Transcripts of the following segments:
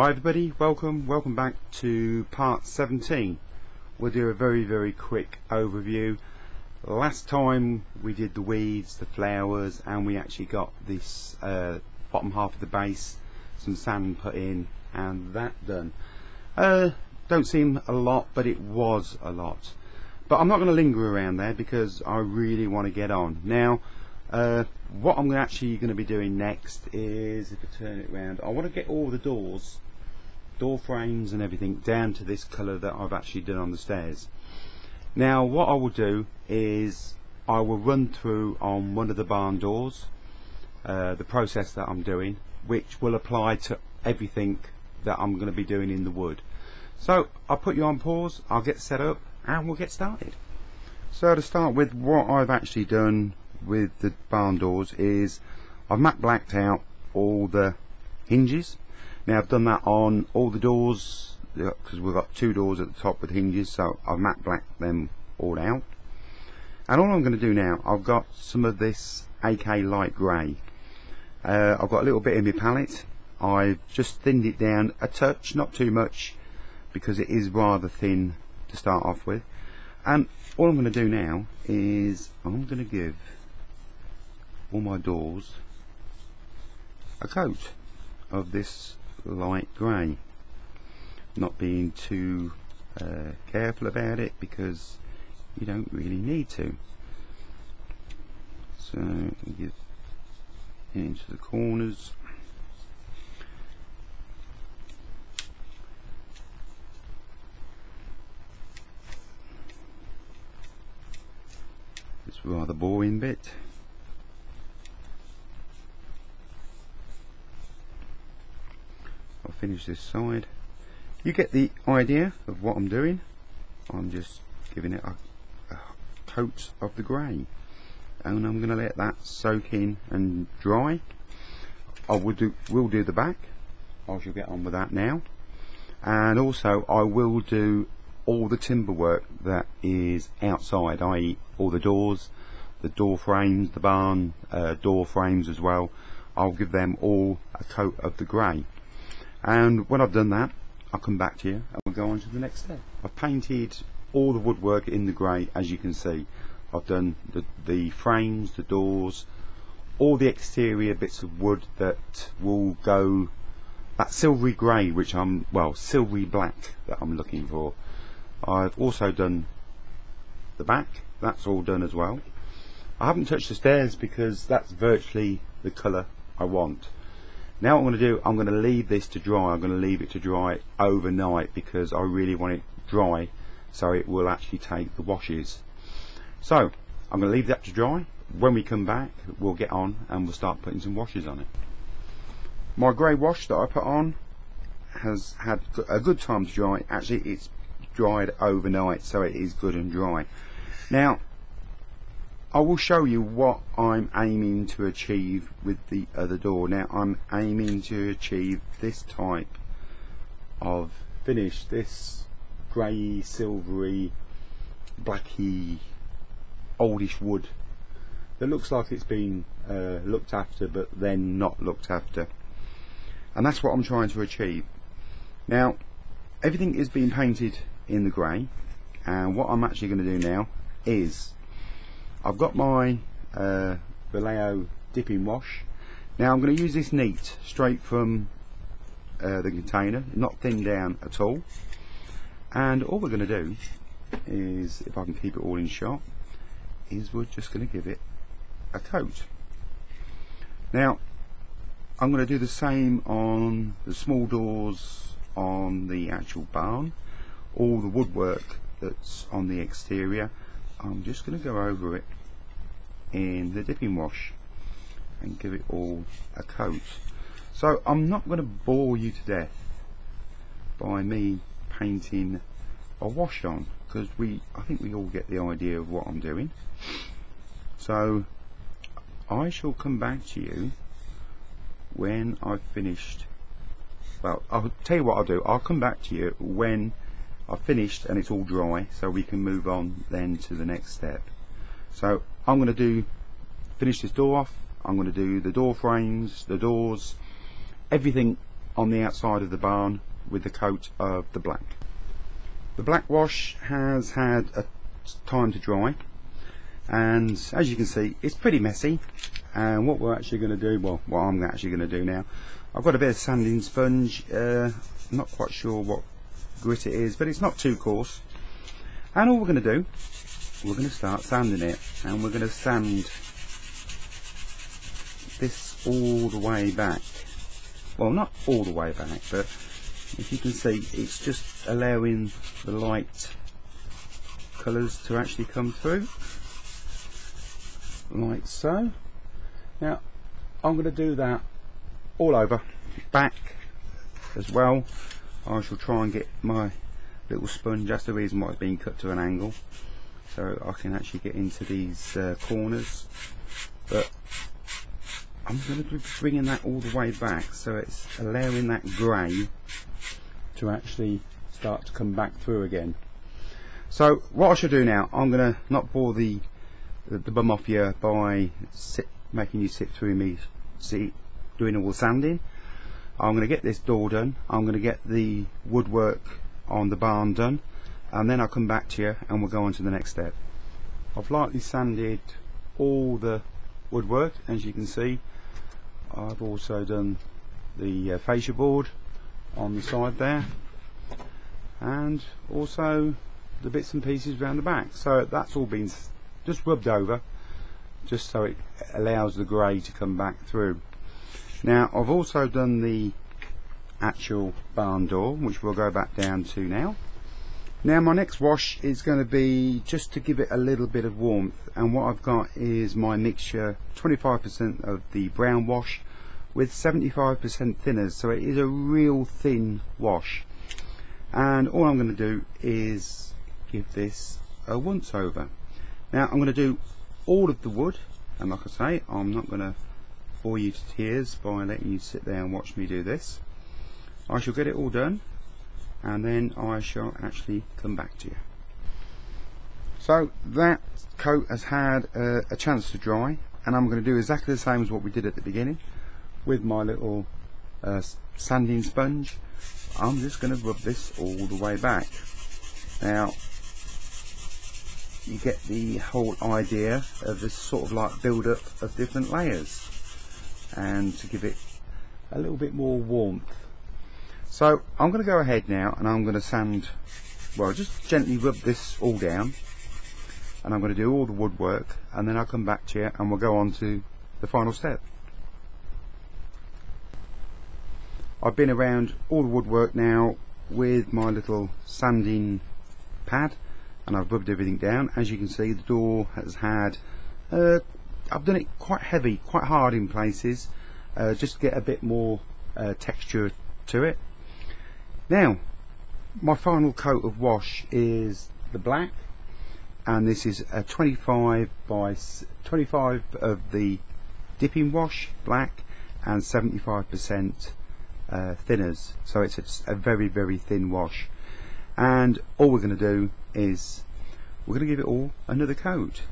Hi everybody, welcome, welcome back to part 17. We'll do a very very quick overview. Last time we did the weeds, the flowers and we actually got this uh, bottom half of the base, some sand put in and that done. Uh, don't seem a lot but it was a lot. But I'm not going to linger around there because I really want to get on. Now uh, what I'm actually going to be doing next is, if I turn it around, I want to get all the doors, door frames and everything down to this colour that I've actually done on the stairs. Now what I will do is I will run through on one of the barn doors uh, the process that I'm doing which will apply to everything that I'm going to be doing in the wood. So I'll put you on pause, I'll get set up and we'll get started. So to start with what I've actually done with the barn doors is I've matte blacked out all the hinges now I've done that on all the doors because we've got two doors at the top with hinges so I've matte blacked them all out. And all I'm going to do now I've got some of this AK light grey. Uh, I've got a little bit in my palette. I've just thinned it down a touch not too much because it is rather thin to start off with. And all I'm going to do now is I'm going to give all my doors a coat of this light grey. Not being too uh, careful about it because you don't really need to. So give into the corners. It's rather boring bit finish this side. You get the idea of what I'm doing? I'm just giving it a, a coat of the grey. And I'm going to let that soak in and dry. I will do, will do the back. I shall get on with that now. And also I will do all the timber work that is outside i.e. all the doors the door frames, the barn uh, door frames as well. I'll give them all a coat of the grey and when I've done that I'll come back to you and we'll go on to the next step. I've painted all the woodwork in the grey as you can see. I've done the, the frames, the doors, all the exterior bits of wood that will go that silvery grey which I'm, well silvery black that I'm looking for. I've also done the back, that's all done as well. I haven't touched the stairs because that's virtually the colour I want. Now what I'm going to do, I'm going to leave this to dry. I'm going to leave it to dry overnight because I really want it dry so it will actually take the washes. So I'm going to leave that to dry. When we come back, we'll get on and we'll start putting some washes on it. My grey wash that I put on has had a good time to dry. Actually, it's dried overnight, so it is good and dry. Now, I will show you what I'm aiming to achieve with the other door. Now I'm aiming to achieve this type of finish, this grey, silvery, blacky, oldish wood that looks like it's been uh, looked after but then not looked after. And that's what I'm trying to achieve. Now everything is being painted in the grey and what I'm actually going to do now is I've got my uh, Vallejo dipping wash. Now I'm going to use this neat straight from uh, the container, not thinned down at all. And all we're going to do is, if I can keep it all in shot, is we're just going to give it a coat. Now I'm going to do the same on the small doors on the actual barn, all the woodwork that's on the exterior I'm just going to go over it in the dipping wash and give it all a coat. So I'm not going to bore you to death by me painting a wash on because we I think we all get the idea of what I'm doing. So I shall come back to you when I've finished. Well I'll tell you what I'll do. I'll come back to you when I've finished and it's all dry so we can move on then to the next step so I'm going to do finish this door off I'm going to do the door frames the doors everything on the outside of the barn with the coat of the black. The black wash has had a time to dry and as you can see it's pretty messy and what we're actually going to do well what I'm actually going to do now I've got a bit of sanding sponge uh, not quite sure what grit it is but it's not too coarse. And all we're going to do we're going to start sanding it and we're going to sand this all the way back. Well not all the way back but if you can see it's just allowing the light colours to actually come through. Like so. Now I'm going to do that all over back as well I shall try and get my little sponge that's the reason why it's been cut to an angle so I can actually get into these uh, corners. But I'm going to be bringing that all the way back so it's allowing that grey to actually start to come back through again. So what I should do now I'm going to not bore the the, the bum off you by sit, making you sit through me see doing all the sanding I'm going to get this door done. I'm going to get the woodwork on the barn done and then I'll come back to you and we'll go on to the next step. I've lightly sanded all the woodwork as you can see. I've also done the uh, fascia board on the side there and also the bits and pieces around the back. So that's all been just rubbed over just so it allows the grey to come back through now I've also done the actual barn door which we'll go back down to now. Now my next wash is going to be just to give it a little bit of warmth. And what I've got is my mixture 25% of the brown wash with 75% thinners so it is a real thin wash. And all I'm going to do is give this a once over. Now I'm going to do all of the wood. And like I say I'm not going to bore you to tears by letting you sit there and watch me do this. I shall get it all done and then I shall actually come back to you. So that coat has had a, chance to dry and I'm going to do exactly the same as what we did at the beginning with my little uh, sanding sponge. I'm just going to rub this all the way back. Now you get the whole idea of this sort of like build up of different layers and to give it a little bit more warmth. So I'm going to go ahead now and I'm going to sand well just gently rub this all down. And I'm going to do all the woodwork and then I'll come back to you and we'll go on to the final step. I've been around all the woodwork now with my little sanding pad and I've rubbed everything down. As you can see the door has had uh, I've done it quite heavy quite hard in places uh, just to get a bit more uh, texture to it. Now my final coat of wash is the black and this is a 25 by 25 of the dipping wash black and 75% uh, thinners. So it's a, a very very thin wash. And all we're going to do is we're going to give it all another coat.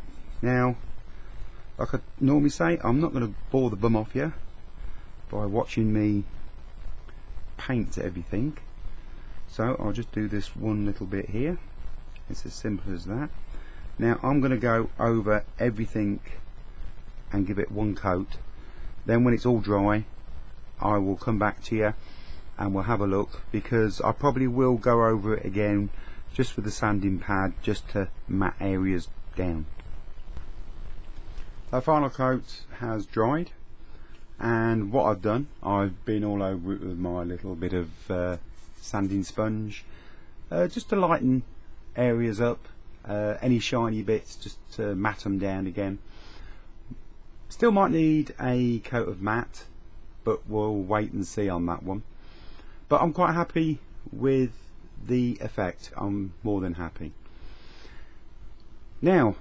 Now like I normally say I'm not going to bore the bum off you by watching me paint everything. So I'll just do this one little bit here. It's as simple as that. Now I'm going to go over everything and give it one coat. Then when it's all dry I will come back to you and we'll have a look because I probably will go over it again just with the sanding pad just to mat areas down. Our final coat has dried and what I've done I've been all over it with my little bit of uh, sanding sponge. Uh, just to lighten areas up uh, any shiny bits just to mat them down again. Still might need a coat of matte but we'll wait and see on that one. But I'm quite happy with the effect. I'm more than happy. Now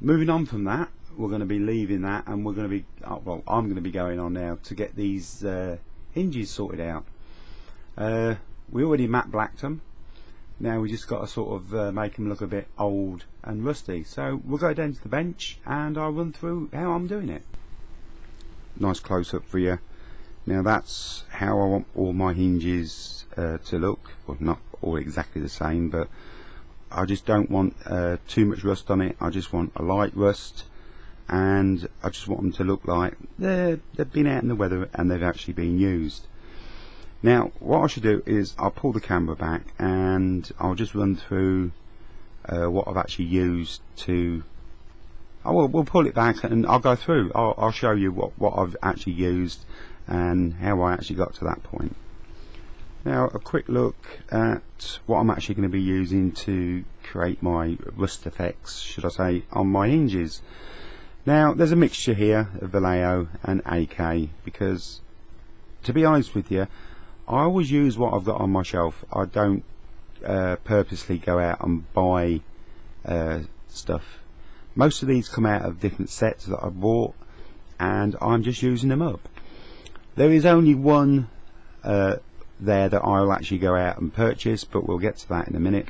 moving on from that we're going to be leaving that and we're going to be oh, well I'm going to be going on now to get these uh, hinges sorted out. Uh, we already matte blacked them now we just got to sort of uh, make them look a bit old and rusty. So we'll go down to the bench and I'll run through how I'm doing it. Nice close up for you. Now that's how I want all my hinges uh, to look. Well not all exactly the same but I just don't want uh, too much rust on it. I just want a light rust and I just want them to look like they've been out in the weather and they've actually been used. Now what I should do is I'll pull the camera back and I'll just run through uh, what I've actually used to I will we'll pull it back and I'll go through. I'll, I'll show you what, what I've actually used and how I actually got to that point. Now a quick look at what I'm actually going to be using to create my rust effects should I say on my hinges now there's a mixture here of Vallejo and AK because to be honest with you I always use what I've got on my shelf. I don't uh, purposely go out and buy uh, stuff. Most of these come out of different sets that I bought and I'm just using them up. There is only one uh, there that I'll actually go out and purchase but we'll get to that in a minute.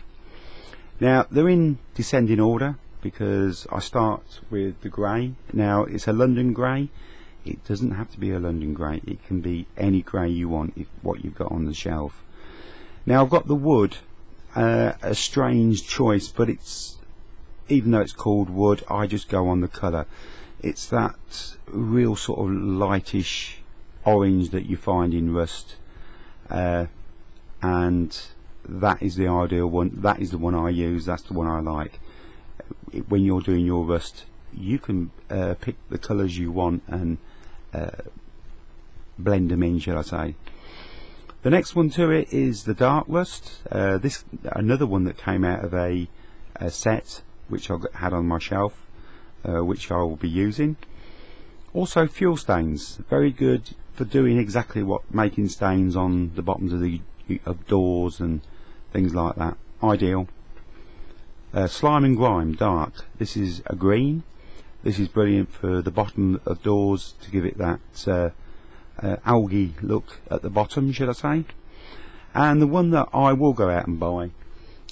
Now they're in descending order because I start with the grey. Now it's a London grey. It doesn't have to be a London grey. It can be any grey you want if what you've got on the shelf. Now I've got the wood uh, a strange choice but it's even though it's called wood I just go on the colour. It's that real sort of lightish orange that you find in rust uh, and that is the ideal one. That is the one I use. That's the one I like when you're doing your rust you can uh, pick the colours you want and uh, blend them in shall I say. The next one to it is the dark rust. Uh, this another one that came out of a, a set which I had on my shelf uh, which I will be using. Also fuel stains. Very good for doing exactly what making stains on the bottoms of the of doors and things like that. Ideal uh, slime and grime dark this is a green. This is brilliant for the bottom of doors to give it that uh, uh, algae look at the bottom should I say. And the one that I will go out and buy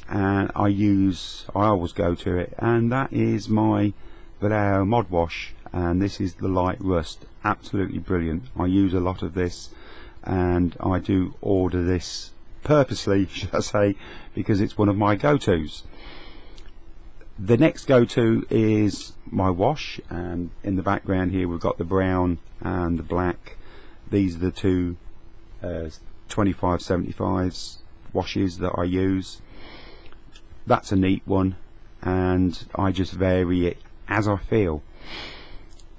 and I use I always go to it and that is my Vallejo mod wash and this is the light rust. Absolutely brilliant. I use a lot of this and I do order this purposely should I say because it's one of my go-tos the next go-to is my wash and in the background here we've got the brown and the black. These are the two uh, 2575s washes that I use. That's a neat one and I just vary it as I feel.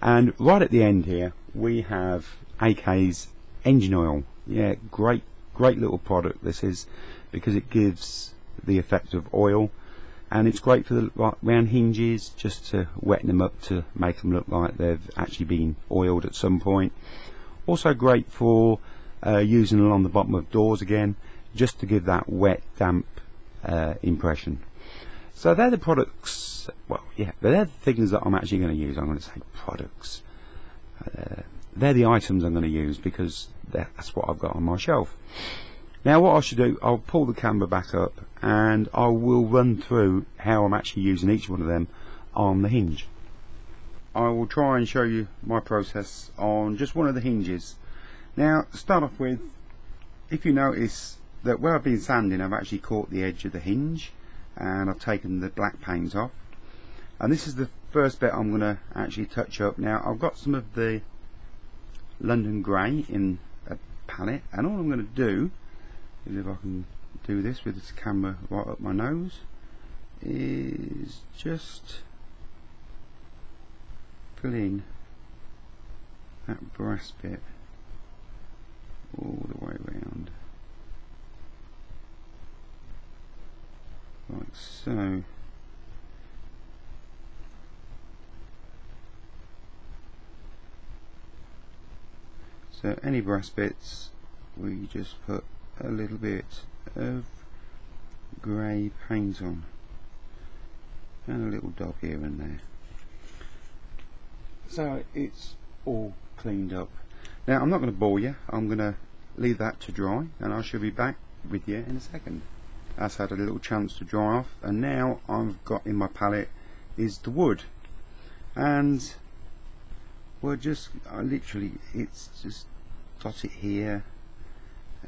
And right at the end here we have AK's engine oil. Yeah great great little product this is because it gives the effect of oil and it's great for the round hinges just to wet them up to make them look like they've actually been oiled at some point. Also great for uh, using along the bottom of doors again just to give that wet damp uh, impression. So they're the products well yeah they're the things that I'm actually going to use. I'm going to say products. Uh, they're the items I'm going to use because that's what I've got on my shelf now what I should do I'll pull the camera back up and I will run through how I'm actually using each one of them on the hinge. I will try and show you my process on just one of the hinges. Now start off with if you notice that where I've been sanding I've actually caught the edge of the hinge and I've taken the black paint off. And this is the first bit I'm going to actually touch up. Now I've got some of the London Grey in a palette and all I'm going to do is if I can do this with this camera right up my nose is just fill in that brass bit all the way around. Like so so any brass bits we just put a little bit of grey paint on. And a little dot here and there. So it's all cleaned up. Now I'm not going to bore you. I'm going to leave that to dry and I shall be back with you in a second. That's had a little chance to dry off and now I've got in my palette is the wood. And we're just I literally it's just dot it here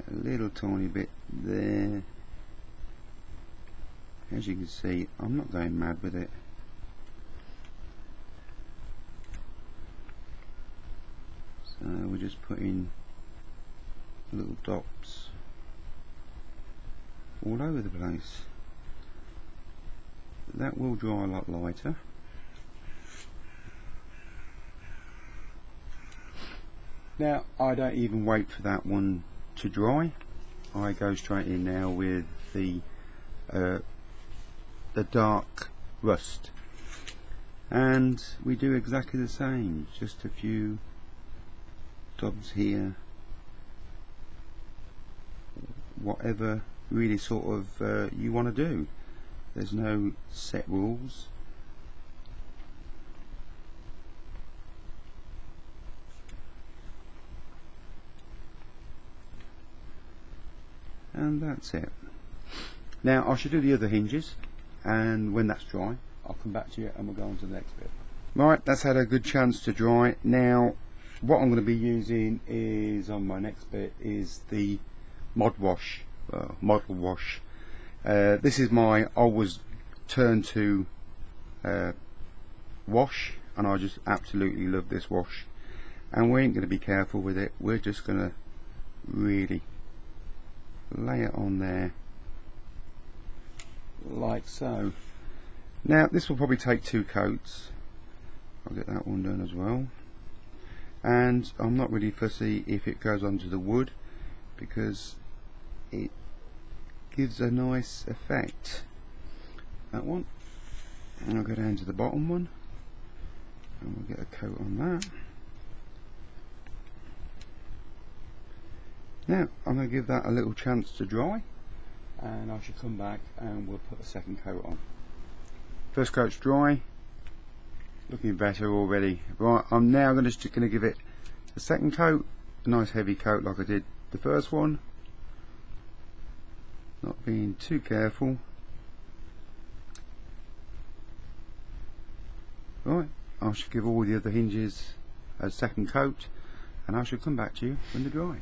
a little tiny bit there. As you can see I'm not going mad with it. So we're just putting little dots all over the place. That will dry a lot lighter. Now I don't even wait for that one to dry. I go straight in now with the uh, the dark rust. And we do exactly the same just a few dobs here. Whatever really sort of uh, you want to do. There's no set rules and that's it. Now I should do the other hinges and when that's dry I'll come back to you and we'll go on to the next bit. Right that's had a good chance to dry. Now what I'm going to be using is on my next bit is the mod wash uh, model wash. Uh, this is my always turn to uh, wash and I just absolutely love this wash. And we ain't going to be careful with it. We're just going to really lay it on there. Like so. Now this will probably take two coats. I'll get that one done as well. And I'm not really fussy if it goes onto the wood because it gives a nice effect. That one. And I'll go down to the bottom one. And we'll get a coat on that Now I'm going to give that a little chance to dry and I should come back and we'll put a second coat on. First coat's dry, looking better already. Right, I'm now going to, going to give it a second coat, a nice heavy coat like I did the first one. Not being too careful. Right, I should give all the other hinges a second coat and I shall come back to you when they're dry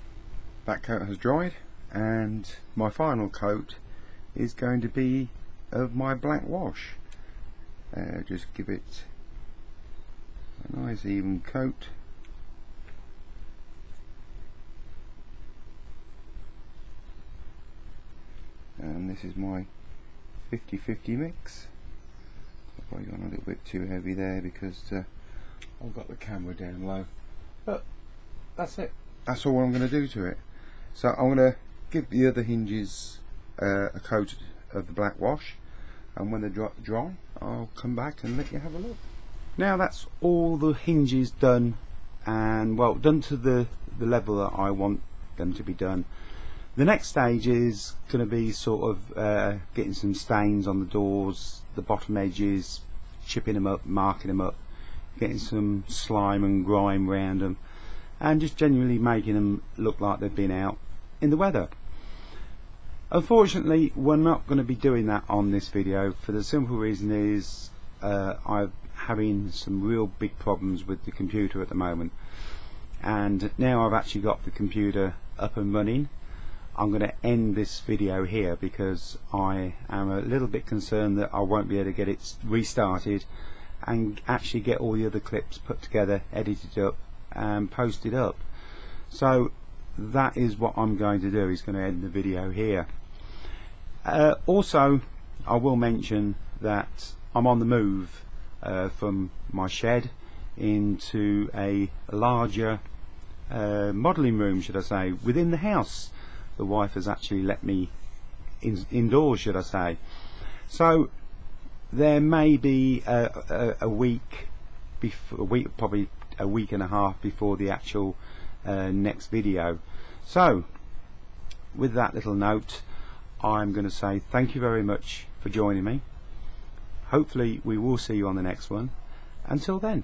that coat has dried and my final coat is going to be of my black wash. Uh, just give it a nice even coat. And this is my 50-50 mix. I've probably gone a little bit too heavy there because uh, I've got the camera down low but that's it. That's all I'm going to do to it so I'm going to give the other hinges uh, a coat of the black wash and when they're dry I'll come back and let you have a look. Now that's all the hinges done and well done to the, the level that I want them to be done. The next stage is going to be sort of uh, getting some stains on the doors, the bottom edges, chipping them up, marking them up, getting some slime and grime around them and just genuinely making them look like they've been out in the weather. Unfortunately, we're not going to be doing that on this video for the simple reason is uh, I'm having some real big problems with the computer at the moment and now I've actually got the computer up and running I'm going to end this video here because I am a little bit concerned that I won't be able to get it restarted and actually get all the other clips put together, edited up and posted up. So that is what I'm going to do. He's going to end the video here. Uh, also, I will mention that I'm on the move uh, from my shed into a larger uh, modelling room, should I say, within the house. The wife has actually let me in, indoors, should I say. So there may be a, a, a week, before, a week, probably a week and a half before the actual uh, next video. So with that little note I'm going to say thank you very much for joining me. Hopefully we will see you on the next one. Until then